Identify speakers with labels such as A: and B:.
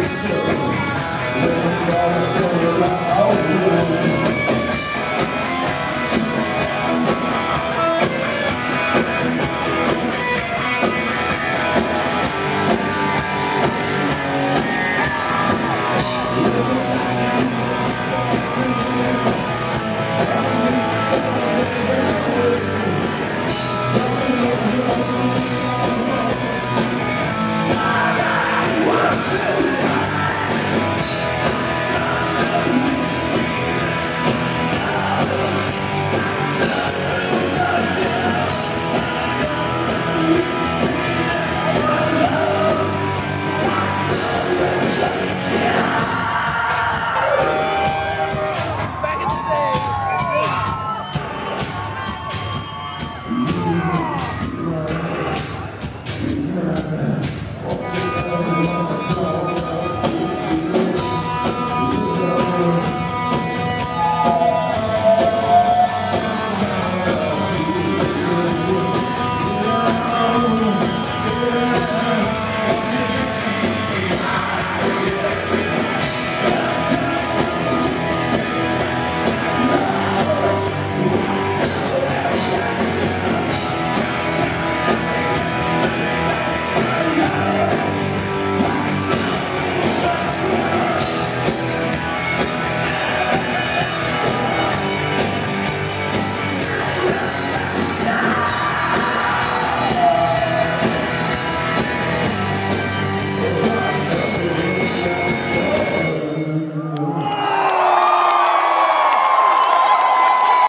A: 있습니다.